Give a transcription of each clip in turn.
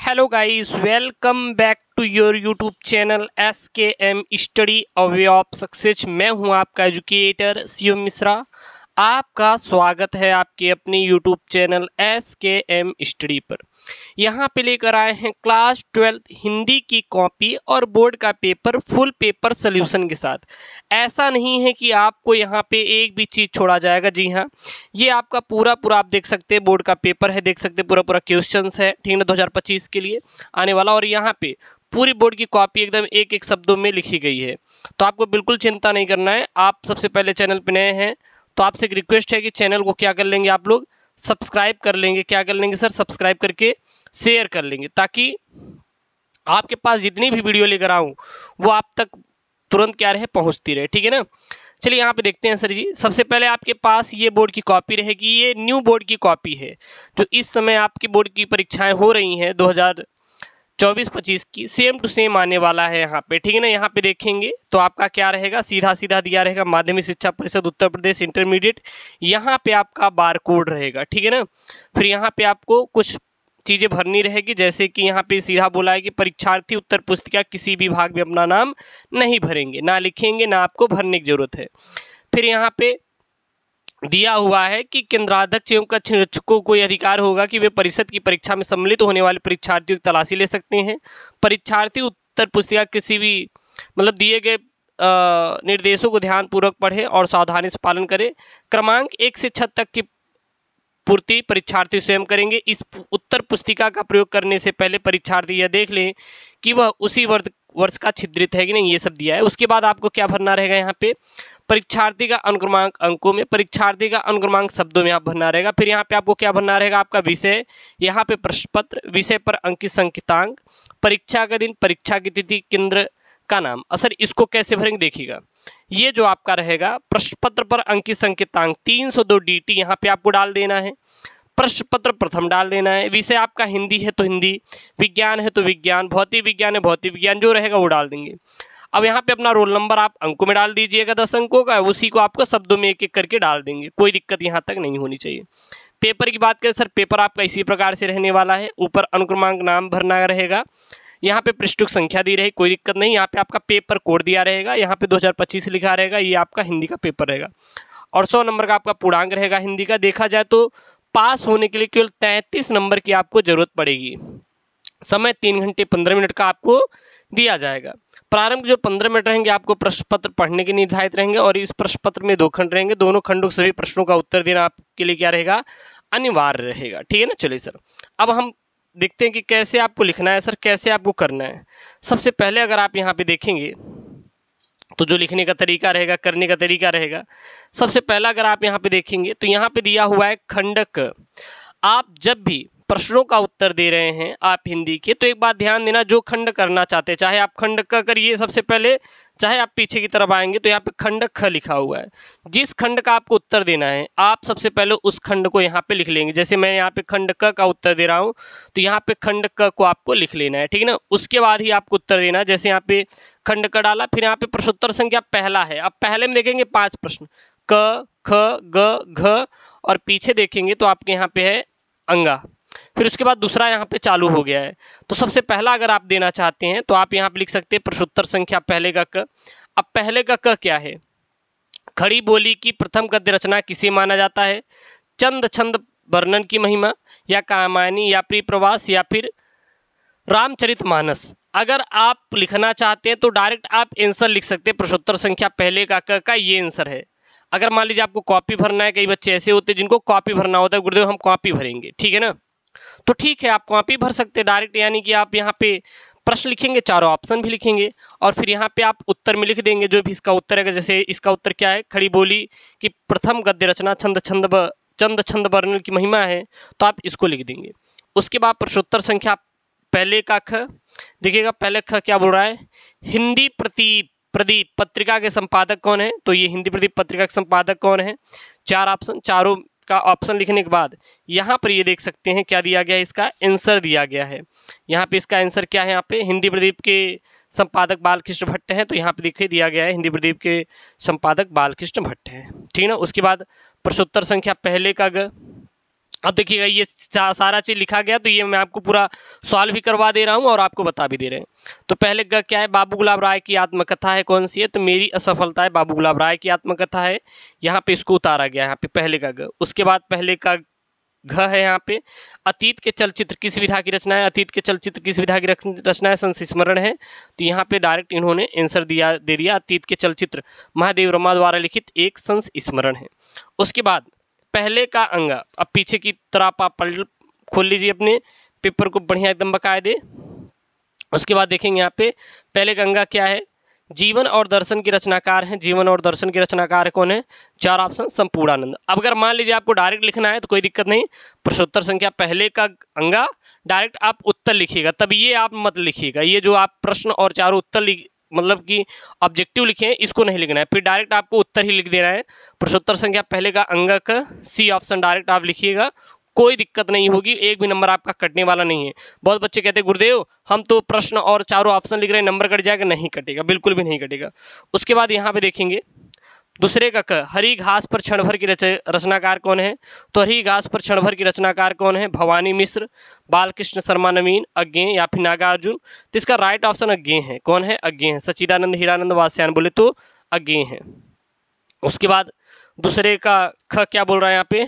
Hello guys welcome back to your YouTube channel S K M study away of success मैं हूँ आपका educator Shiv Mishra. आपका स्वागत है आपके अपने YouTube channel S K M study पर। यहाँ पे लेकर आए हैं क्लास ट्वेल्थ हिंदी की कॉपी और बोर्ड का पेपर फुल पेपर सोल्यूशन के साथ। ऐसा नहीं है कि आपको यहाँ पे एक भी चीज़ छोड़ा जाएगा। जी हाँ ये आपका पूरा पूरा आप देख सकते हैं बोर्ड का पेपर है, देख सकते हैं पूरा पूरा क्वेश्चन है, ठीक है दो हज़ार पच्चीस के लिए आने वाला। और यहाँ पे पूरी बोर्ड की कॉपी एकदम एक एक शब्दों में लिखी गई है। तो आपको बिल्कुल चिंता नहीं करना है, आप सबसे पहले चैनल पर नए हैं तो आपसे एक रिक्वेस्ट है कि चैनल को क्या कर लेंगे आप लोग? सब्सक्राइब कर लेंगे। क्या कर लेंगे सर सब्सक्राइब करके शेयर कर लेंगे ताकि आपके पास जितनी भी वीडियो लेकर आऊँ, वो आप तक तुरंत क्या रहे, पहुँचती रहे। ठीक है ना? चलिए यहाँ पे देखते हैं सर जी। सबसे पहले आपके पास ये बोर्ड की कॉपी रहेगी। ये न्यू बोर्ड की कॉपी है, जो इस समय आपकी बोर्ड की परीक्षाएँ हो रही हैं 2000 चौबीस पच्चीस की सेम टू सेम आने वाला है यहाँ पे, ठीक है ना? यहाँ पे देखेंगे तो आपका क्या रहेगा? सीधा सीधा दिया रहेगा माध्यमिक शिक्षा परिषद, उत्तर प्रदेश इंटरमीडिएट यहाँ पे आपका बार कोड रहेगा, ठीक है ना? फिर यहाँ पे आपको कुछ चीज़ें भरनी रहेगी, जैसे कि यहाँ पे सीधा बोला है कि परीक्षार्थी उत्तर पुस्तिका किसी भी भाग में अपना नाम नहीं भरेंगे, ना लिखेंगे, ना आपको भरने की ज़रूरत है। फिर यहाँ पे दिया हुआ है कि केंद्राध्यक्ष एवं कक्ष निरीक्षकों को यह अधिकार होगा कि वे परिषद की परीक्षा में सम्मिलित होने वाले परीक्षार्थियों की तलाशी ले सकते हैं। परीक्षार्थी उत्तर पुस्तिका किसी भी मतलब दिए गए निर्देशों को ध्यानपूर्वक पढ़ें और सावधानी से पालन करें। क्रमांक एक से छः तक की पूर्ति परीक्षार्थी स्वयं करेंगे। इस उत्तर पुस्तिका का प्रयोग करने से पहले परीक्षार्थी यह देख लें कि वह उसी वर्ष वर्ष का छिद्रित है कि नहीं, ये सब दिया है। उसके बाद आपको क्या भरना रहेगा यहाँ पे? परीक्षार्थी का अनुक्रमांक अंकों में, परीक्षार्थी का अनुक्रमांक शब्दों में आप भरना रहेगा। फिर यहाँ पे आपको क्या भरना रहेगा? आपका विषय। यहाँ पे प्रश्न पत्र विषय पर अंकित संकितांक, परीक्षा का दिन, परीक्षा की तिथि, केंद्र का नाम। असर इसको कैसे भरेंगे? देखिएगा। ये जो आपका रहेगा प्रश्न पत्र पर अंकित संकेतांक तीन सौ दो डी टी यहाँ पे आपको डाल देना है। प्रश्न पत्र प्रथम डाल देना है। विषय आपका हिंदी है तो हिंदी, विज्ञान है तो विज्ञान, भौतिक विज्ञान है, भौतिक विज्ञान जो रहेगा वो डाल देंगे। अब यहाँ पे अपना रोल नंबर आप अंकों में डाल दीजिएगा दस अंकों का, उसी को आपको शब्दों में एक एक करके डाल देंगे। कोई दिक्कत यहाँ तक नहीं होनी चाहिए। पेपर की बात करें, सर, पेपर आपका इसी प्रकार से रहने वाला है। ऊपर अनुक्रमांक नाम भरना रहेगा। यहाँ पे पृष्ठ संख्या दी रहेगी कोई दिक्कत नहीं। यहाँ पे आपका पेपर कोड दिया रहेगा। यहाँ पे 2025 लिखा रहेगा। ये आपका हिंदी का पेपर रहेगा। और सौ नंबर का आपका पूर्णांक रहेगा हिंदी का। देखा जाए तो पास होने के लिए केवल तैंतीस नंबर की आपको ज़रूरत पड़ेगी। समय तीन घंटे पंद्रह मिनट का आपको दिया जाएगा। प्रारंभ जो पंद्रह मिनट रहेंगे, आपको प्रश्न पत्र पढ़ने के निर्धारित रहेंगे और इस प्रश्न पत्र में दो खंड रहेंगे। दोनों खंडों के सभी प्रश्नों का उत्तर देना आपके लिए क्या रहेगा? अनिवार्य रहेगा। ठीक है ना? चलिए सर, अब हम देखते हैं कि कैसे आपको लिखना है सर, कैसे आपको करना है। सबसे पहले अगर आप यहाँ पे देखेंगे तो जो लिखने का तरीका रहेगा, करने का तरीका रहेगा। सबसे पहला अगर आप यहाँ पे देखेंगे तो यहाँ पे दिया हुआ है खंडक। आप जब भी प्रश्नों का उत्तर दे रहे हैं आप हिंदी के। तो एक बात ध्यान देना, जो खंड करना चाहते चाहे आप खंड का करिए सबसे पहले, चाहे आप पीछे की तरफ़ आएँगे तो यहाँ पे खंड ख लिखा हुआ है। जिस खंड का आपको उत्तर देना है, आप सबसे पहले उस खंड को यहाँ पे लिख लेंगे। जैसे मैं यहाँ पे खंड क का उत्तर दे रहा हूँ तो यहाँ पे खंड क को आपको लिख लेना है, ठीक है ना? उसके बाद ही आपको उत्तर देना है। जैसे यहाँ पे खंड क डाला, फिर यहाँ पे प्रश्नोत्तर संख्या पहला है। अब पहले में देखेंगे पाँच प्रश्न। क, ख, ग, घ और पीछे देखेंगे तो आपके यहाँ पे है अंगा। फिर उसके बाद दूसरा यहाँ पे चालू हो गया है। तो सबसे पहला अगर आप देना चाहते हैं तो आप यहाँ पे लिख सकते हैं प्रश्नोत्तर संख्या पहले का क। अब पहले का क क्या है? खड़ी बोली की प्रथम गद्य रचना किसे माना जाता है? चंद छंद वर्णन की महिमा, या कामायनी, या प्री प्रवास या फिर रामचरित मानस। अगर आप लिखना चाहते हैं तो डायरेक्ट आप आंसर लिख सकते हैं प्रश्नोत्तर संख्या पहले का क का ये आंसर है। अगर मान लीजिए आपको कॉपी भरना है, कई बच्चे ऐसे होते हैं जिनको कॉपी भरना होता है, गुरुदेव हम कॉपी भरेंगे, ठीक है ना? तो ठीक है आप कॉपी भर सकते हैं डायरेक्ट यानी कि आप यहाँ पे प्रश्न लिखेंगे, चारों ऑप्शन भी लिखेंगे और फिर यहाँ पे आप उत्तर में लिख देंगे, जो भी इसका उत्तर है। जैसे इसका उत्तर क्या है, खड़ी बोली कि प्रथम गद्य रचना छंद छंद चंद छंद वर्णन की महिमा है तो आप इसको लिख देंगे। उसके बाद प्रश्नोत्तर संख्या पहले का ख, देखिएगा पहले ख क्या बोल रहा है? हिंदी प्रतीप प्रदीप पत्रिका के संपादक कौन है? तो ये हिंदी प्रदीप पत्रिका के संपादक कौन है? चार ऑप्शन चारों का ऑप्शन लिखने के बाद, यहाँ पर ये देख सकते हैं क्या दिया गया है, इसका आंसर दिया गया है। यहाँ पे इसका आंसर क्या है यहाँ पे? हिंदी प्रदीप के संपादक बालकृष्ण भट्ट हैं तो यहाँ पे देखिए दिया गया है, हिंदी प्रदीप के संपादक बालकृष्ण भट्ट हैं। ठीक है ना? उसके बाद प्रश्नोत्तर संख्या पहले का ग अब देखिएगा, ये सारा चीज़ लिखा गया तो ये मैं आपको पूरा सॉल्व भी करवा दे रहा हूँ और आपको बता भी दे रहे हैं। तो पहले क्या है? बाबू गुलाब राय की आत्मकथा है, कौन सी है? तो मेरी असफलता है, बाबू गुलाब राय की आत्मकथा है। यहाँ पे इसको उतारा गया है यहाँ पे पहले का ग। उसके बाद पहले का घ है यहाँ पे, अतीत के चलचित्र किस विधा की रचना है? अतीत के चलचित्र किस विधा की रचना है? संस्मरण है। तो यहाँ पे डायरेक्ट इन्होंने आंसर दिया, दे दिया, अतीत के चलचित्र, महादेव रमा द्वारा लिखित एक संस्मरण है। उसके बाद पहले का अंगा। अब पीछे की तरफ़ आप पढ़ खोल लीजिए अपने। पेपर को बढ़िया एकदम बकायदे उसके बाद देखेंगे यहाँ पे, पहले का अंगा क्या है? जीवन और दर्शन की रचनाकार हैं। जीवन और दर्शन की रचनाकार कौन है? चार ऑप्शन संपूर्णानंद। अब अगर मान लीजिए आपको डायरेक्ट लिखना है तो कोई दिक्कत नहीं। प्रश्नोत्तर संख्या पहले का अंगा, डायरेक्ट आप उत्तर लिखिएगा। तब ये आप मत लिखिएगा। ये जो आप प्रश्न और चारों उत्तर मतलब कि ऑब्जेक्टिव लिखे हैं, इसको नहीं लिखना है। फिर डायरेक्ट आपको उत्तर ही लिख देना है। प्रश्नोत्तर संख्या पहले का अंगक सी ऑप्शन डायरेक्ट आप लिखिएगा। कोई दिक्कत नहीं होगी, एक भी नंबर आपका कटने वाला नहीं है। बहुत बच्चे कहते हैं, गुरुदेव, हम तो प्रश्न और चारों ऑप्शन लिख रहे हैं नंबर कट जाएगा, नहीं कटेगा। बिल्कुल भी नहीं कटेगा। उसके बाद यहाँ पे देखेंगे। दूसरे का क, हरी घास पर क्षणभर की रच, रचनाकार कौन है? तो हरी घास पर क्षणभर की रचनाकार कौन है? भवानी मिश्र, बालकृष्ण शर्मा नवीन अज्ञे या फिर नागार्जुन। तो इसका राइट ऑप्शन अज्ञे है। कौन है? अज्ञे है। सचिदानंद हीरानंद, वास्यान, बोले तो अज्ञे हैं। उसके बाद दूसरे का ख क्या बोल रहा है यहाँ पे?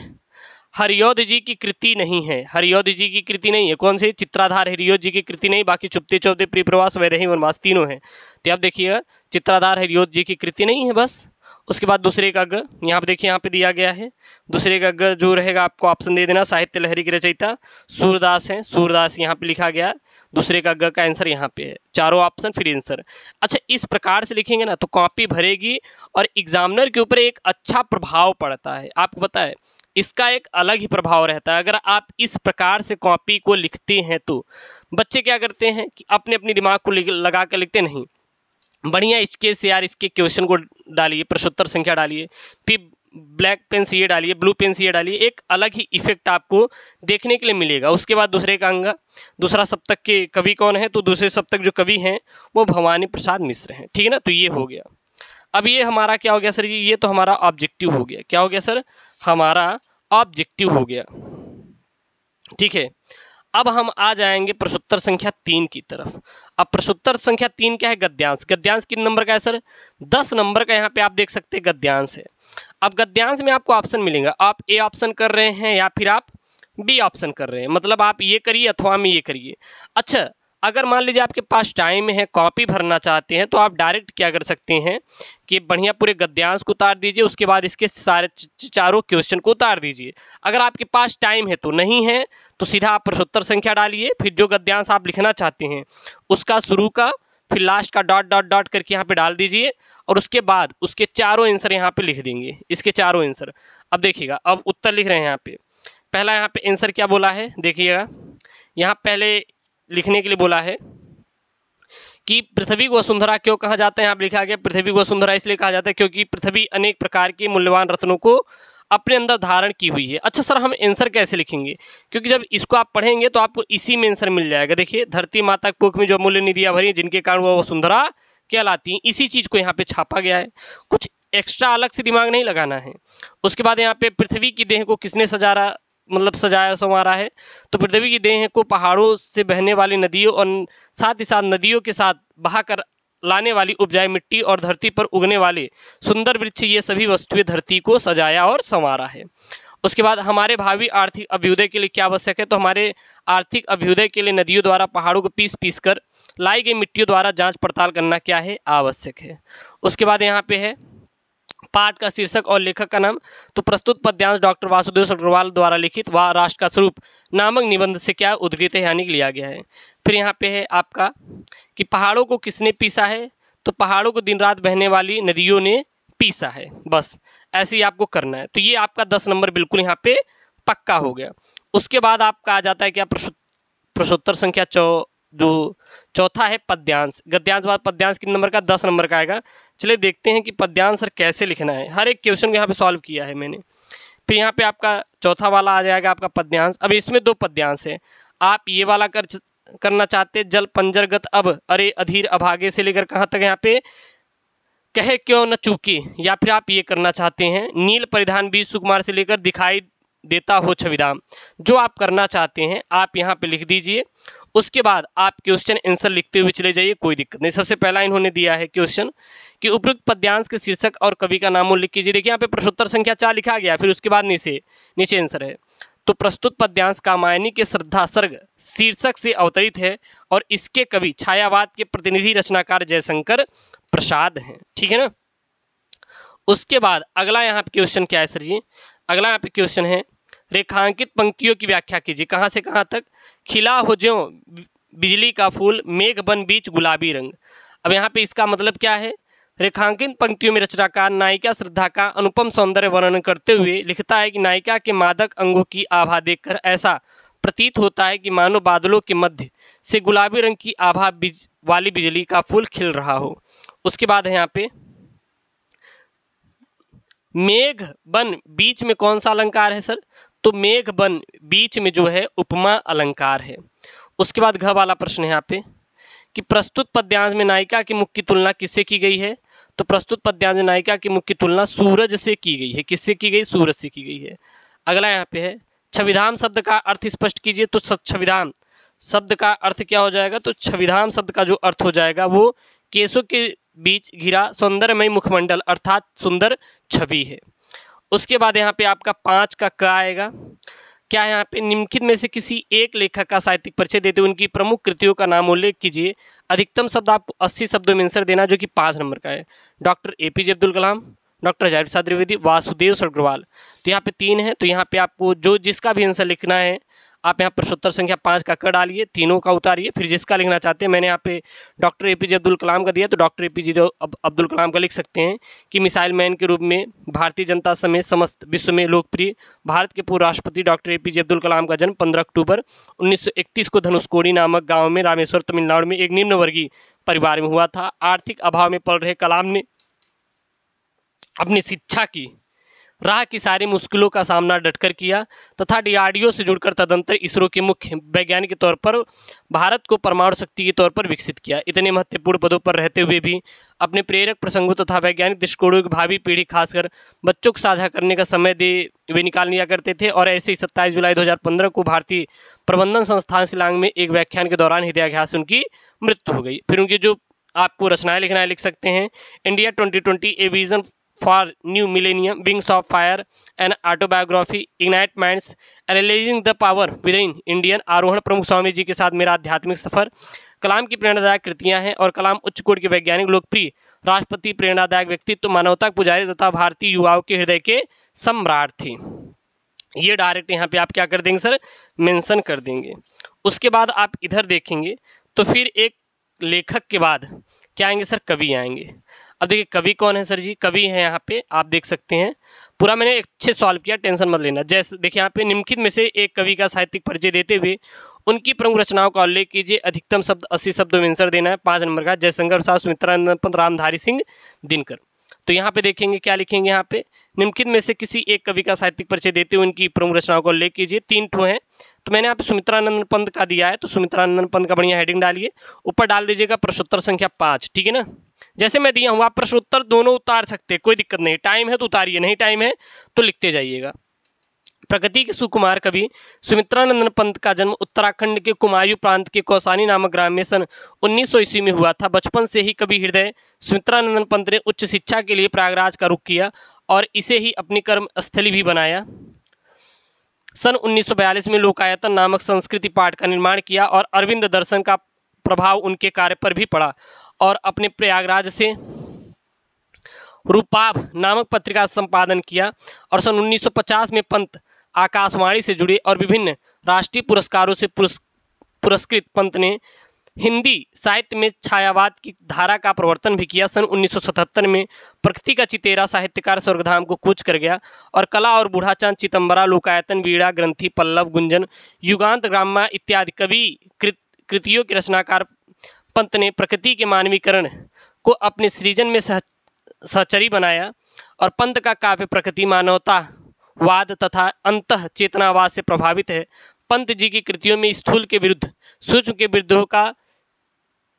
हरियोद जी की कृति नहीं है। हरियोद जी की कृति नहीं है। कौन सी? चित्राधार हरियोद जी की कृति नहीं। बाकी चुपते चौपते प्री प्रवास वैदही, वनवास तीनों हैं। तो आप देखिएगा चित्राधार हरियोद जी की कृति नहीं है बस। उसके बाद दूसरे का ग यहाँ पे देखिए, यहाँ पे दिया गया है। दूसरे का ग जो रहेगा, आपको ऑप्शन दे देना, साहित्य लहरी की रचयिता सूरदास हैं। सूरदास यहाँ पे लिखा गया, दूसरे का ग का आंसर यहाँ पे है। चारों ऑप्शन फिर आंसर अच्छा इस प्रकार से लिखेंगे ना तो कॉपी भरेगी और एग्जामिनर के ऊपर एक अच्छा प्रभाव पड़ता है। आपको पता है, इसका एक अलग ही प्रभाव रहता है। अगर आप इस प्रकार से कॉपी को लिखते हैं तो बच्चे क्या करते हैं कि अपने अपने दिमाग को लगा कर लिखते नहीं। बढ़िया इसके से यार इसके क्वेश्चन को डालिए, प्रश्नोत्तर संख्या डालिए, फिर ब्लैक पेन से ये डालिए ब्लू पेन से ये डालिए, एक अलग ही इफ़ेक्ट आपको देखने के लिए मिलेगा। उसके बाद दूसरे का अंग दूसरा सप्तक के कवि कौन है? तो दूसरे सप्तक जो कवि हैं, वो भवानी प्रसाद मिश्र हैं, ठीक है ना? तो ये हो गया। अब ये हमारा क्या हो गया सर जी? ये तो हमारा ऑब्जेक्टिव हो गया। क्या हो गया सर? हमारा ऑब्जेक्टिव हो गया। ठीक है? अब हम आ जाएँगे प्रश्नोत्तर संख्या तीन की तरफ़। अब प्रश्नोत्तर संख्या तीन क्या है? गद्यांश। गद्यांश कितने नंबर का है, सर? दस नंबर का यहाँ पे आप देख सकते हैं, गद्यांश है। अब गद्यांश में आपको ऑप्शन मिलेगा। आप ए ऑप्शन कर रहे हैं या फिर आप बी ऑप्शन कर रहे हैं। मतलब आप ये करिए अथवा में ये करिए। अच्छा अगर मान लीजिए आपके पास टाइम है कॉपी भरना चाहते हैं तो आप डायरेक्ट क्या कर सकते हैं कि बढ़िया पूरे गद्यांश को उतार दीजिए, उसके बाद इसके सारे चारों क्वेश्चन को उतार दीजिए। अगर आपके पास टाइम है तो नहीं है तो सीधा आप प्रश्नोत्तर संख्या डालिए, फिर जो गद्यांश आप लिखना चाहते हैं, उसका शुरू का, फिर लास्ट का डॉट डॉट डॉट करके यहाँ पे डाल दीजिए, और उसके बाद उसके चारों आंसर यहाँ पे लिख देंगे, इसके चारों आंसर अब देखिएगा, अब उत्तर लिख रहे हैं यहाँ पे। पहला यहाँ पे आंसर क्या बोला है, देखिएगा। यहाँ पहले लिखने के लिए बोला है कि पृथ्वी को वसुंधरा क्यों कहा जाता है? यहाँ लिखा गया पृथ्वी को वसुंधरा इसलिए कहा जाता है क्योंकि पृथ्वी अनेक प्रकार के मूल्यवान रत्नों को अपने अंदर धारण की हुई है। अच्छा सर, हम आंसर कैसे लिखेंगे? क्योंकि जब इसको आप पढ़ेंगे तो आपको इसी में आंसर मिल जाएगा। देखिए, धरती माता कुख में जो मूल्य निधियाँ भरी जिनके कारण वो वसुंधरा कहलाती हैं, इसी चीज़ को यहाँ पे छापा गया है। कुछ एक्स्ट्रा अलग से दिमाग नहीं लगाना है। उसके बाद यहाँ पे पृथ्वी की देह को किसने सजा रहा मतलब सजाया संवारा है तो पृथ्वी की देह को पहाड़ों से बहने वाली नदियों और साथ ही साथ नदियों के साथ बहाकर लाने वाली उपजाई मिट्टी और धरती पर उगने वाले सुंदर वृक्ष, ये सभी वस्तुएँ धरती को सजाया और संवारा है। उसके बाद हमारे भावी आर्थिक अभ्युदय के लिए क्या आवश्यक है? तो हमारे आर्थिक अभ्युदय के लिए नदियों द्वारा पहाड़ों को पीस पीस कर लाई गई मिट्टियों द्वारा जाँच पड़ताल करना क्या है? आवश्यक है। उसके बाद यहाँ पे है पाठ का शीर्षक और लेखक का नाम तो प्रस्तुत पद्यांश डॉक्टर वासुदेव अग्रवाल द्वारा लिखित व राष्ट्र का स्वरूप नामक निबंध से क्या उद्गृत है यानी लिया गया है। फिर यहाँ पे है आपका कि पहाड़ों को किसने पीसा है? तो पहाड़ों को दिन रात बहने वाली नदियों ने पीसा है। बस, ऐसे ही आपको करना है। तो ये आपका दस नंबर बिल्कुल यहाँ पे पक्का हो गया। उसके बाद आपका आ जाता है क्या प्रश्नोत्तर संख्या चौ जो चौथा है पद्यांश। गद्यांश बाद पद्यांश कितने नंबर का? दस नंबर का आएगा। चलिए देखते हैं कि पद्यांश सर कैसे लिखना है। हर एक क्वेश्चन को यहाँ पे सॉल्व किया है मैंने। फिर यहाँ पे आपका चौथा वाला आ जाएगा आपका पद्यांश। अब इसमें दो पद्यांश है। आप ये वाला कर करना चाहते जल पंजरगत अब, अरे अधीर अभागे से लेकर कहाँ तक यहाँ पे? कहे क्यों न चूकी? या फिर आप ये करना चाहते हैं, नील परिधान बीस सुकुमार से लेकर दिखाई देता हो छविधाम जो आप करना चाहते हैं, आप यहाँ पे लिख दीजिए। उसके बाद आप क्वेश्चन आंसर लिखते हुए चले जाइए, कोई दिक्कत नहीं। सबसे पहला इन्होंने दिया है क्वेश्चन कि उपयुक्त पद्यांश के शीर्षक और कवि का नाम उल्लेख कीजिए। देखिए, यहाँ पे प्रश्नोत्तर संख्या चार लिखा गया, फिर उसके बाद नीचे नीचे आंसर है। तो प्रस्तुत पद्यांश कामायनी के श्रद्धा सर्ग शीर्षक से अवतरित है और इसके कवि छायावाद के प्रतिनिधि रचनाकार जयशंकर प्रसाद हैं। ठीक है ना? उसके बाद अगला यहाँ पे क्वेश्चन क्या है, सर जी? अगला यहाँ पे क्वेश्चन है रेखांकित पंक्तियों की व्याख्या कीजिए। कहाँ से कहाँ तक? खिला हो ज्यो बिजली का फूल, मेघ बन बीच गुलाबी रंग। अब यहाँ पे इसका मतलब क्या है? रेखांकित पंक्तियों में रचनाकार नायिका श्रद्धा का अनुपम सौंदर्य वर्णन करते हुए लिखता है कि नायिका के मादक अंगों की आभा देखकर ऐसा प्रतीत होता है कि मानो बादलों के मध्य से गुलाबी रंग की आभा बिज, वाली बिजली का फूल खिल रहा हो। उसके बाद है यहाँ पे, मेघ बन बीच में कौन सा अलंकार है सर? तो मेघ बन बीच में जो है उपमा अलंकार है। उसके बाद घ वाला प्रश्न यहाँ पे कि प्रस्तुत पद्यांश में नायिका की मुख्य तुलना किससे की गई है? तो प्रस्तुत पद्यांश में नायिका की मुख्य तुलना सूरज से की गई है। किससे की गई? सूरज से की गई है। अगला यहाँ पे है, छविधाम शब्द का अर्थ स्पष्ट कीजिए तो छविधाम शब्द का अर्थ क्या हो जाएगा? तो छविधाम शब्द का जो अर्थ हो जाएगा वो केसों के बीच घिरा सौंदर्यमय मुखमंडल अर्थात सुंदर छवि है। उसके बाद यहाँ पे आपका पाँच का क आएगा। क्या यहाँ पे निम्नलिखित में से किसी एक लेखक का साहित्यिक परिचय देते हुए उनकी प्रमुख कृतियों का नाम उल्लेख कीजिए। अधिकतम शब्द आपको अस्सी शब्दों में आंसर देना जो कि पाँच नंबर का है। Doctor A P J Abdul Kalam, doctor Jay Prasad Dwivedi Vasudev सरग्रवाल तो यहाँ पे तीन है। तो यहाँ पे आपको जो जिसका भी आंसर लिखना है आप यहाँ प्रश्नोत्तर संख्या पाँच का कर डालिए, तीनों का उतारिए, फिर जिसका लिखना चाहते हैं, मैंने यहाँ पे doctor A P Abdul Kalam का दिया तो doctor A P Abdul Kalam का लिख सकते हैं कि मिसाइल मैन के रूप में भारतीय जनता समेत समस्त विश्व में लोकप्रिय भारत के पूर्व राष्ट्रपति doctor A P Abdul Kalam का जन्म पंद्रह अक्टूबर उन्नीस सौ इकतीस को धनुषकोड़ी नामक गाँव में, रामेश्वर, तमिलनाडु में एक निम्न वर्गीय परिवार में हुआ था। आर्थिक अभाव में पड़ रहे कलाम ने अपनी शिक्षा की राह की सारी मुश्किलों का सामना डटकर किया तथा डीआरडीओ से जुड़कर तदंतर इसरो के मुख्य वैज्ञानिक के तौर पर भारत को परमाणु शक्ति के तौर पर विकसित किया। इतने महत्वपूर्ण पदों पर रहते हुए भी अपने प्रेरक प्रसंगों तथा वैज्ञानिक दृष्टिकोणों की भावी पीढ़ी खासकर बच्चों को साझा करने का समय दे वे निकाल लिया करते थे और ऐसे ही सत्ताईस जुलाई दो हज़ार पंद्रह को भारतीय प्रबंधन संस्थान शिलांग में एक व्याख्यान के दौरान हृदयाघात से उनकी मृत्यु हो गई। फिर उनकी जो आपको रचनाएँ लिखना लिख सकते हैं, India twenty twenty a vision for new millennium, Wings of Fire, an autobiography, Ignite Minds, Analyzing the Power Within Indian, आरोहण प्रमुख स्वामी जी के साथ मेरा आध्यात्मिक सफ़र कलाम की प्रेरणादायक कृतियाँ हैं और कलाम उच्च कोट के वैज्ञानिक लोकप्रिय राष्ट्रपति प्रेरणादायक व्यक्तित्व मानवता पुजारी तथा भारतीय युवाओं के हृदय के सम्राट थे ये डायरेक्ट यहाँ पे आप क्या कर देंगे सर मेंशन कर देंगे उसके बाद आप इधर देखेंगे तो फिर एक लेखक के बाद क्या आएँगे सर कवि आएँगे अब देखिए, कवि कौन है सर जी? कवि है यहाँ पे, आप देख सकते हैं। पूरा मैंने अच्छे सॉल्व किया, टेंशन मत लेना। जैसे, देखिए, यहाँ पे निम्नलिखित में से एक कवि का साहित्यिक परिचय देते हुए उनकी प्रमुख रचनाओं का उल्लेख कीजिए। अधिकतम शब्द, अस्सी शब्दों में आंसर देना है, पाँच नंबर का, जयशंकर प्रसाद सुमित्रा रामधारी सिंह, दिनकर। तो यहाँ पे देखेंगे, क्या लिखेंगे यहाँ पे? निम्नलिखित में से किसी एक कवि का साहित्यिक परिचय देते हुए उनकी प्रमुख रचनाओं का उल्लेख कीजिए। तीन ठो हैं। तो मैंने यहाँ पे सुमित्रानंद पंत का दिया है तो सुमित्रानंद पंत का बढ़िया हेडिंग डालिए। ऊपर डाल दीजिएगा प्रश्नोत्तर संख्या पाँच, ठीक है ना? जैसे मैं दिया हूँ, आप प्रश्नोत्तर दोनों उतार सकते कोई दिक्कत नहीं। टाइम है तो उतारिए, नहीं टाइम है तो लिखते जाइएगा। प्रगति के सुकुमार कवि, सुमित्रानंदन पंत का जन्म उत्तराखंड के कुमायूं प्रांत के कौसानी नामक ग्राम में सन उन्नीस ईस्वी में हुआ था। बचपन से ही कवि हृदय सुमित्रानंदन पंत ने उच्च शिक्षा के लिए प्रयागराज का रुख किया और इसे ही अपनी कर्म स्थली भी बनाया। सन 1942 में लोकायतन नामक संस्कृति पाठ का निर्माण किया और अरविंद दर्शन का प्रभाव उनके कार्य पर भी पड़ा। और अपने प्रयागराज से रूपाभ नामक पत्रिका संपादन किया और सन 1950 में पंत आकाशवाणी से जुड़े और विभिन्न राष्ट्रीय पुरस्कारों से पुरस्कृत पंत ने हिंदी साहित्य में छायावाद की धारा का प्रवर्तन भी किया। सन 1977 में प्रकृति का चितेरा साहित्यकार स्वर्गधाम को कूच कर गया और कला और बूढ़ाचंद चितंबरा लोकायतन, वीड़ा, ग्रंथि, पल्लव, गुंजन, युगांत ग्रामा इत्यादि कवि कृत, कृतियों के रचनाकार पंत ने प्रकृति के मानवीकरण को अपने सृजन में सह सहचरी बनाया और पंत का काव्य प्रकृति मानवता, वाद तथा अंत चेतनावाद से प्रभावित है। पंत जी की कृतियों में स्थूल के विरुद्ध, सूक्ष्म के विरुद्धों का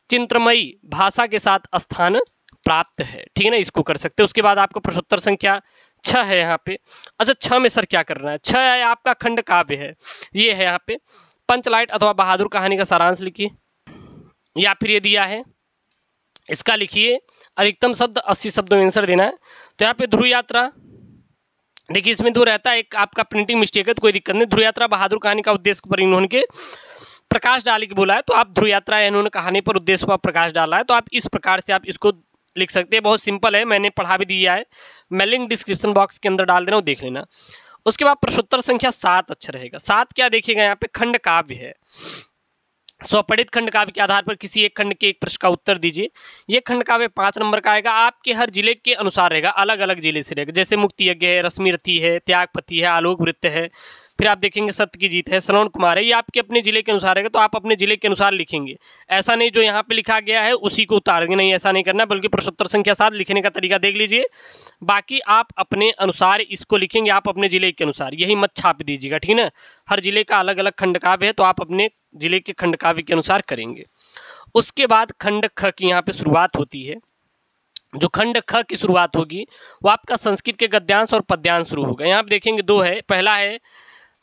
चिंत्रमयी भाषा के साथ स्थान प्राप्त है। ठीक है ना, इसको कर सकते हैं। उसके बाद आपको प्रश्नोत्तर संख्या छ है यहाँ पे। अच्छा छ में सर क्या करना है? छ है आपका खंड काव्य है। ये है यहाँ पे पंचलाइट अथवा बहादुर कहानी का सारांश लिखिए। या फिर ये दिया है, इसका लिखिए, अधिकतम शब्द अस्सी शब्दों में आंसर देना है। तो यहाँ पे ध्रुव यात्रा, देखिए इसमें दो रहता है, एक आपका प्रिंटिंग मिस्टेक है तो कोई दिक्कत नहीं। ध्रुव यात्रा बहादुर कहानी का उद्देश्य पर इन्होंने के प्रकाश डाली के बोला है तो आप ध्रुव यात्रा इन्होंने कहानी पर उद्देश्य पर प्रकाश डाला है तो आप इस प्रकार से आप इसको लिख सकते हैं। बहुत सिंपल है, मैंने पढ़ा भी दिया है। मैं लिंक डिस्क्रिप्शन बॉक्स के अंदर डाल देना, वो देख लेना। उसके बाद प्रश्नोत्तर संख्या सात अच्छा रहेगा। सात क्या देखिएगा, यहाँ पे खंड काव्य है। स्वपढ़ित खंड काव्य के आधार पर किसी एक खंड के एक प्रश्न का उत्तर दीजिए। ये खंड काव्य पाँच नंबर का आएगा। आपके हर ज़िले के अनुसार रहेगा अलग अलग ज़िले से रहेगा। जैसे मुक्ति यज्ञ है, रश्मिरथी है, त्यागपति है, आलोक वृत्त है फिर आप देखेंगे सत्य की जीत है। श्रवण कुमार है, ये आपके अपने ज़िले के अनुसार है तो आप अपने ज़िले के अनुसार लिखेंगे। ऐसा नहीं जो यहाँ पे लिखा गया है, उसी को उतार देंगे नहीं, ऐसा नहीं करना, बल्कि प्रश्नोत्तर संख्या सात लिखने का तरीका देख लीजिए। बाकी आप अपने अनुसार इसको लिखेंगे, आप अपने ज़िले के अनुसार। यही मत छाप दीजिएगा, ठीक है हर ज़िले का अलग अलग खंड काव्य है तो आप अपने ज़िले के खंड काव्य के अनुसार करेंगे। उसके बाद खंड ख की यहाँ पे शुरुआत होती है। जो खंड ख की शुरुआत होगी, वो आपका संस्कृत के गद्यांश और पद्यांश शुरू होगा। यहाँ पे देखेंगे दो है, पहला है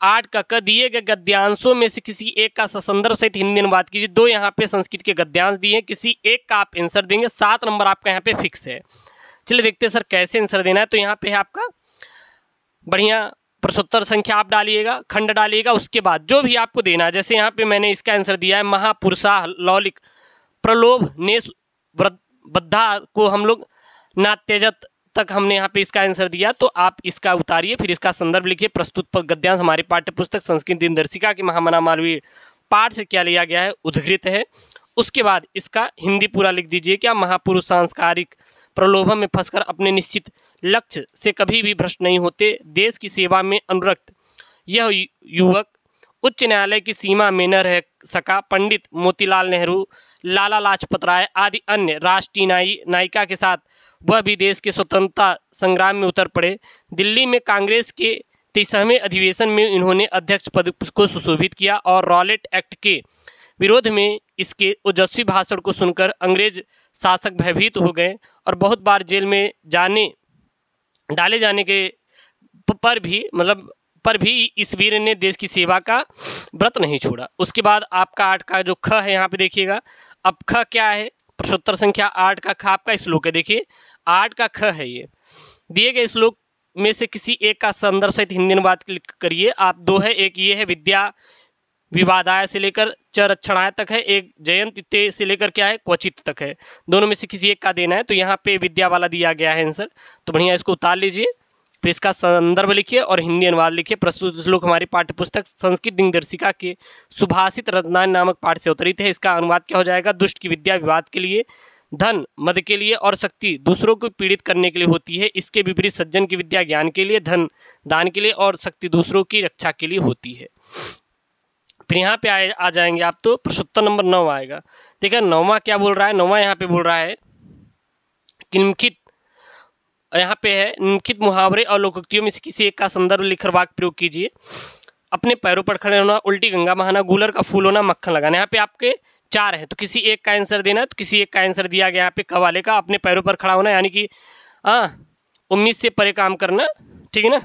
आठ का क दिए गए गद्यांशों में से किसी एक का संदर्भ सहित हिंदी अनुवाद कीजिए। दो यहाँ पे संस्कृत के गद्यांश दिए हैं। किसी एक का आप आंसर देंगे। सात नंबर आपका यहाँ पे फिक्स है। चलिए देखते हैं सर कैसे आंसर देना है। तो यहाँ पे है आपका बढ़िया प्रश्नोत्तर संख्या आप डालिएगा, खंड डालिएगा, उसके बाद जो भी आपको देना है। जैसे यहाँ पे मैंने इसका आंसर दिया है, महापुरुषा लौलिक प्रलोभ ने बद्धा को हम लोग नात्यजत तक हमने यहाँ पे इसका आंसर दिया तो आप इसका उतारिए, फिर इसका संदर्भ लिखिए। प्रस्तुत पर गद्यांश हमारी पाठ्य पुस्तक संस्कृत दिनदर्शिका की महामना मालवीय पाठ से क्या लिया गया है उद्घृत है। उसके बाद इसका हिंदी पूरा लिख दीजिए। क्या महापुरुष सांस्कारिक प्रलोभन में फंसकर अपने निश्चित लक्ष्य से कभी भी भ्रष्ट नहीं होते? देश की सेवा में अनुरक्त यह युवक उच्च न्यायालय की सीमा में न रह सका। पंडित मोतीलाल नेहरू, लाला लाजपत राय आदि अन्य राष्ट्रीय नायिका के साथ वह भी देश के स्वतंत्रता संग्राम में उतर पड़े। दिल्ली में कांग्रेस के तेईसवें अधिवेशन में इन्होंने अध्यक्ष पद को सुशोभित किया और रॉलेट एक्ट के विरोध में इसके ओजस्वी भाषण को सुनकर अंग्रेज़ शासक भयभीत हो गए और बहुत बार जेल में जाने, डाले जाने के पर भी मतलब पर भी इस वीर ने देश की सेवा का व्रत नहीं छोड़ा। उसके बाद आपका आठ का जो ख है, यहाँ पे देखिएगा। अब ख क्या है? प्रश्नोत्तर संख्या आठ का ख, आपका श्लोक है। देखिए आठ का ख है ये। दिए गए श्लोक में से किसी एक का संदर्भ सहित हिंदी अनुवाद क्लिक करिए। आप दो है, एक ये है, विद्या विवादाय से लेकर चरक्षणाय तक है, एक जयंत ते से लेकर क्या है, क्वचित तक है। दोनों में से किसी एक का देना है तो यहाँ पे विद्या वाला दिया गया है आंसर। तो बढ़िया, इसको उतार लीजिए। फिर इसका संदर्भ लिखिए और हिंदी अनुवाद लिखिए। प्रस्तुत श्लोक हमारी पाठ्यपुस्तक संस्कृत दिनदर्शिका के सुभाषित रत्नान नामक पाठ से उत्तरित है। इसका अनुवाद क्या हो जाएगा? दुष्ट की विद्या विवाद के लिए। धन, मद के लिए और शक्ति दूसरों को पीड़ित करने के लिए होती है। इसके विपरीत सज्जन की विद्या ज्ञान के लिए, धन दान के लिए और शक्ति दूसरों की रक्षा के लिए होती है। फिर यहाँ पे आए, आ जाएँगे आप तो प्रश्नोत्तर नंबर नौ आएगा। ठीक है नौवा क्या बोल रहा है? नौवा यहाँ पे बोल रहा है किमखित यहाँ पे है, निम्नलिखित मुहावरे और लोकोक्तियों में से किसी एक का संदर्भ लिखकर वाक्य प्रयोग कीजिए। अपने पैरों पर खड़े होना, उल्टी गंगा बहाना, गूलर का फूल होना, मक्खन लगाना, यहाँ पे आपके चार हैं। तो किसी एक का आंसर देना तो किसी एक का आंसर दिया गया यहाँ पे कवाले का, अपने पैरों पर खड़ा होना, यानी कि हाँ उम्मीद से परे काम करना, ठीक है ना?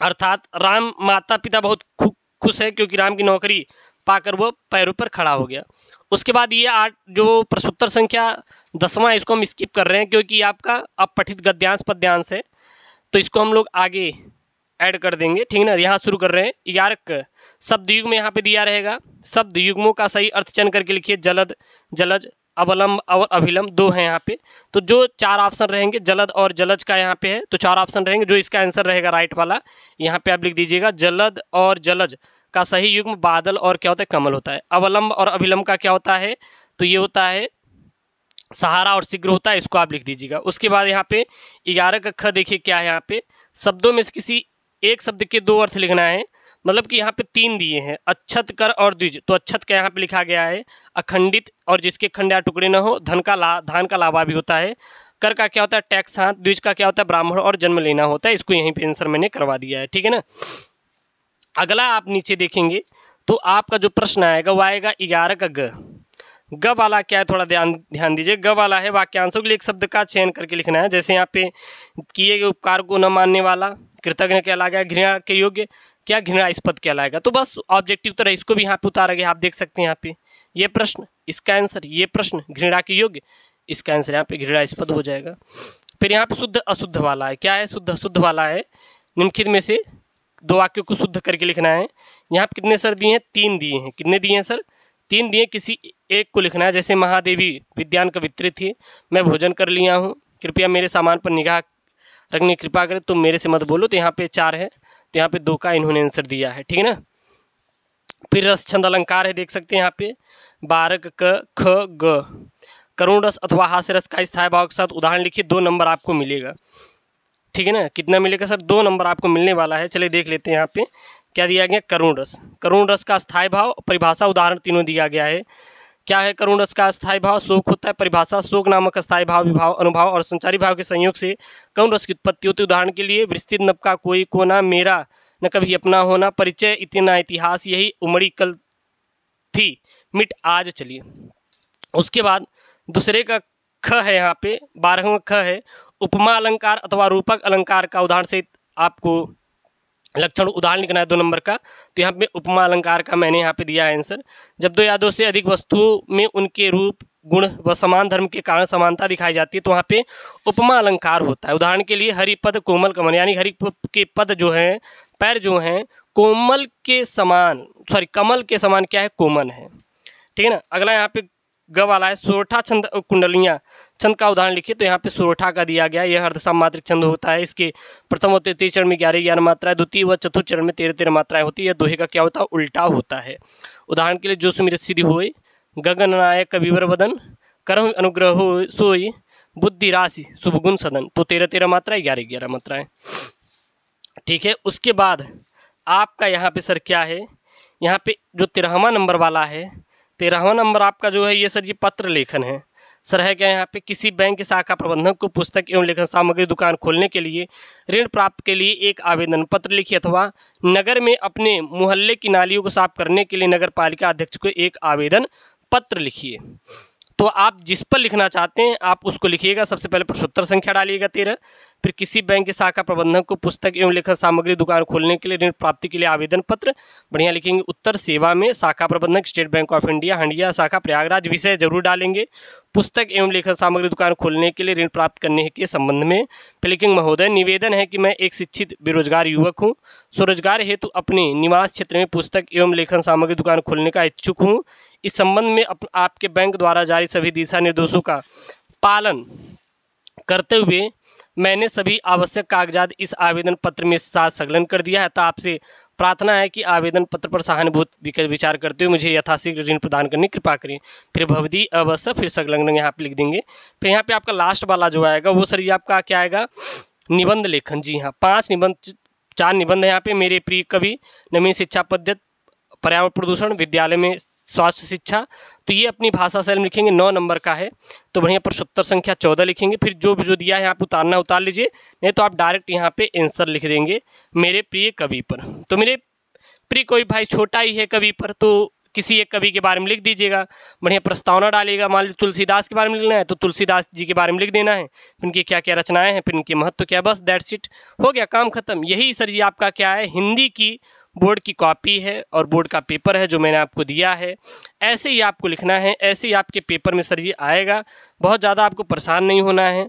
अर्थात राम माता पिता बहुत खुश है, क्योंकि राम की नौकरी पाकर वो पैरों पर खड़ा हो गया। उसके बाद ये आठ, जो प्रश्नोत्तर संख्या दसवां इसको हम स्किप कर रहे हैं, क्योंकि आपका अपठित गद्यांश पद्यांश है। तो इसको हम लोग आगे ऐड कर देंगे। ठीक ना? यहाँ शुरू कर रहे हैं। ग्यारह शब्द युग यहाँ पे दिया रहेगा। शब्द युग्मों का सही अर्थ चयन करके लिखिए। जलद, जलज, अवलंब और अभिलंब, दो हैं यहाँ पे। तो जो चार ऑप्शन रहेंगे, जलद और जलज का यहाँ पे है तो चार ऑप्शन रहेंगे। जो इसका आंसर रहेगा राइट वाला, यहाँ पे आप लिख दीजिएगा, जलद और जलज का सही युग्म, बादल और क्या होता है? कमल होता है। अवलंब और अभिलंब का क्या होता है? तो ये होता है, सहारा और शीघ्र होता है, इसको आप लिख दीजिएगा। उसके बाद यहाँ पे ग्यारह का ख देखिए क्या है यहाँ पे। शब्दों में से किसी एक शब्द के दो अर्थ लिखना है। मतलब कि यहाँ पे तीन दिए हैं, अच्छत कर और द्विज। तो अच्छत का यहाँ पे लिखा गया है? अखंडित और जिसके खंड या टुकड़े न हो, धन का ला, धान का लावा भी होता है। कर का क्या होता है? टैक्स हाथ द्विज का क्या होता है? ब्राह्मण और जन्म लेना होता है। इसको यहीं पे आंसर मैंने करवा दिया है, ठीक है ना? अगला आप नीचे देखेंगे तो आपका जो प्रश्न आएगा वो आएगा ग्यारह का ग। ग वाला क्या है? थोड़ा ध्यान ध्यान दीजिए। ग वाला है वाक्यांशों के लिए एक शब्द का चयन करके लिखना है। जैसे यहाँ पे किए गए उपकार को न मानने वाला कृतज्ञ कहलाएगा, घृणा के योग्य क्या घृणास्पद कहलाएगा? तो बस ऑब्जेक्टिव तरह इसको भी यहाँ पे उतारा गया आप देख सकते हैं यहाँ पे। ये प्रश्न, इसका आंसर ये प्रश्न, घृणा के योग्य, इसका आंसर यहाँ पे घृणास्पद हो जाएगा। फिर यहाँ पे शुद्ध, अशुद्ध वाला है। क्या है शुद्ध, अशुद्ध वाला है? निम्नलिखित में से दो वाक्यों को शुद्ध करके लिखना है। यहाँ पे कितने सर दिए हैं? तीन दिए हैं। कितने दिए हैं सर? तीन दिए किसी एक को लिखना है। जैसे महादेवी विद्यान कवित्री थी, मैं भोजन कर लिया हूँ। कृपया मेरे सामान पर निगाह रखने कृपा करें, तुम मेरे से मत बोलो तो यहाँ पे चार है तो यहाँ पे दो का इन्होंने आंसर दिया है, ठीक है ना? फिर रस छंद अलंकार है, देख सकते हैं यहाँ पे, बारक क, ख, ग। करुण रस अथवा हास्य रस का स्थायी भाव के साथ उदाहरण लिखिए, दो नंबर आपको मिलेगा, ठीक है ना? कितना मिलेगा सर? दो नंबर आपको मिलने वाला है, चलिए देख लेते हैं यहाँ पे, क्या दिया गया? करुण रस। करुण रस का स्थायी भाव, परिभाषा उदाहरण तीनों दिया गया है क्या है करुण रस का स्थायी भाव? शोक होता है परिभाषा। शोक नामक स्थायी भाव, विभाव, अनुभाव और संचारी भाव के संयोग से करुण रस की उत्पत्ति होती उदाहरण के लिए, विस्तृत नब का कोई कोना, मेरा न कभी अपना होना, परिचय इतना इतिहास, यही उमड़ी कल थी। मिट आज चलिए। उसके बाद दूसरे का ख है यहाँ पे, बारहवा ख है, उपमा अलंकार अथवा रूपक अलंकार का उदाहरण से आपको लक्षण उदाहरण लिखना है दो नंबर का। तो यहाँ पे उपमा अलंकार का मैंने यहाँ पे दिया है आंसर जब दो या दो से अधिक वस्तुओं में उनके रूप, गुण व समान धर्म के कारण समानता दिखाई जाती है तो वहाँ पे उपमा अलंकार होता है। उदाहरण के लिए हरि पद कोमल कमल, यानी हरि के पद जो हैं, पैर जो हैं, कोमल के समान सॉरी कमल के समान क्या है? कोमल है। ठीक है ना? अगला यहाँ पे ग वाला है, सोरठा छंद कुंडलियाँ। छंद का उदाहरण लिखिए तो यहाँ पे सोरठा का दिया गया, यह अर्धसम मात्रिक छंद होता है। इसके प्रथम और तृतीय चरण में ग्यारह ग्यारह मात्राएँ, द्वितीय व चतुर्थ चरण में तेरह तेरह मात्राएँ होती है। यह दोहे का क्या होता है? उल्टा होता है। उदाहरण के लिए, जो सुमिरत सिद्धि होए, गगन नायक कविवर वदन करम अनुग्रह हो, सोई, बुद्धि राशि शुभगुण सदन तो तेरह तेरह मात्राएँ, ग्यारह ग्यारह मात्राएँ। ठीक है, उसके बाद आपका यहाँ पे सर क्या है? यहाँ पे जो तेरहवा नंबर वाला है तेरहवा नंबर आपका जो है, ये सर, ये पत्र लेखन है। सर, है क्या यहाँ पे? किसी बैंक की शाखा प्रबंधक को पुस्तक एवं लेखन सामग्री दुकान खोलने के लिए ऋण प्राप्त के लिए एक आवेदन पत्र लिखिए अथवा नगर में अपने मोहल्ले की नालियों को साफ़ करने के लिए नगर पालिका अध्यक्ष को एक आवेदन पत्र लिखिए। तो आप जिस पर लिखना चाहते हैं, आप उसको लिखिएगा। सबसे पहले प्रश्नोत्तर संख्या डालिएगा तेरह। फिर किसी बैंक की शाखा प्रबंधक को पुस्तक एवं लेखन सामग्री दुकान खोलने के लिए ऋण प्राप्ति के लिए आवेदन पत्र, बढ़िया लिखेंगे उत्तर सेवा में शाखा प्रबंधक, State Bank of India, Handia शाखा प्रयागराज विषय ज़रूर डालेंगे। पुस्तक एवं लेखन सामग्री दुकान खोलने के लिए ऋण प्राप्त करने के संबंध में फिर लिखेंगे महोदय, निवेदन है कि मैं एक शिक्षित, बेरोजगार युवक हूँ। स्वरोजगार हेतु अपने निवास क्षेत्र में पुस्तक एवं लेखन सामग्री दुकान खोलने का इच्छुक हूँ। इस संबंध में आपके बैंक द्वारा जारी सभी दिशा निर्देशों का पालन करते हुए मैंने सभी आवश्यक कागजात इस आवेदन पत्र में साथ संकलन कर दिया है। तो आपसे प्रार्थना है कि आवेदन पत्र पर सहानुभूत विचार करते हुए मुझे यथाशीघ्र ऋण प्रदान करने कृपा करें। फिर भवदी अवश्य फिर संलग्न यहाँ पे लिख देंगे। फिर यहाँ पे आपका लास्ट वाला जो आएगा, वो सर ये आपका क्या आएगा? निबंध लेखन। जी हाँ पाँच निबंध, चार निबंध यहाँ पे। मेरे प्रिय कवि, नवीन शिक्षा पद्धति पर्यावरण प्रदूषण, विद्यालय में स्वास्थ्य शिक्षा तो ये अपनी भाषा शैली में लिखेंगे, नौ नंबर का है। तो बढ़िया प्रश्नोत्तर संख्या चौदह लिखेंगे, फिर जो भी जो दिया है यहाँ पे उतारना उतार लीजिए, नहीं तो आप डायरेक्ट यहाँ पे आंसर लिख देंगे, मेरे प्रिय कवि पर। तो मेरे प्रिय कोई भाई छोटा ही है कवि पर तो किसी एक कवि के बारे में लिख दीजिएगा, बढ़िया प्रस्तावना डालिएगा, मान लीजिए तुलसीदास के बारे में लिखना है तो तुलसीदास जी के बारे में लिख देना है उनकी क्या क्या रचनाएँ हैं, फिर उनके महत्व क्या बस दैट्स इट हो गया, काम खत्म। यही सर जी आपका क्या है, हिंदी की बोर्ड की कॉपी है और बोर्ड का पेपर है जो मैंने आपको दिया है। ऐसे ही आपको लिखना है, ऐसे ही आपके पेपर में सर ये आएगा। बहुत ज़्यादा आपको परेशान नहीं होना है,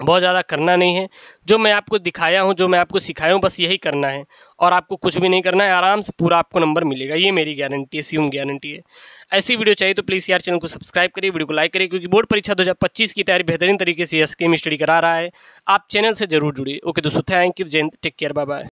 बहुत ज़्यादा करना नहीं है। जो मैं आपको दिखाया हूँ, जो मैं आपको सिखाया हूँ, बस यही करना है। और आपको कुछ भी नहीं करना है, आराम से पूरा आपको नंबर मिलेगा। ये मेरी गारंटी है सीम गारंटी है। ऐसी वीडियो चाहिए तो प्लीज़ यार चैनल को सब्सक्राइब करिए, वीडियो को लाइक करिए, क्योंकि बोर्ड परीक्षा 2025 की तैयारी बेहतरीन तरीके से एस स्टडी करा रहा है। आप चैनल से ज़रूर जुड़िए। ओके दोस्तों, thank you Jayant take care bye bye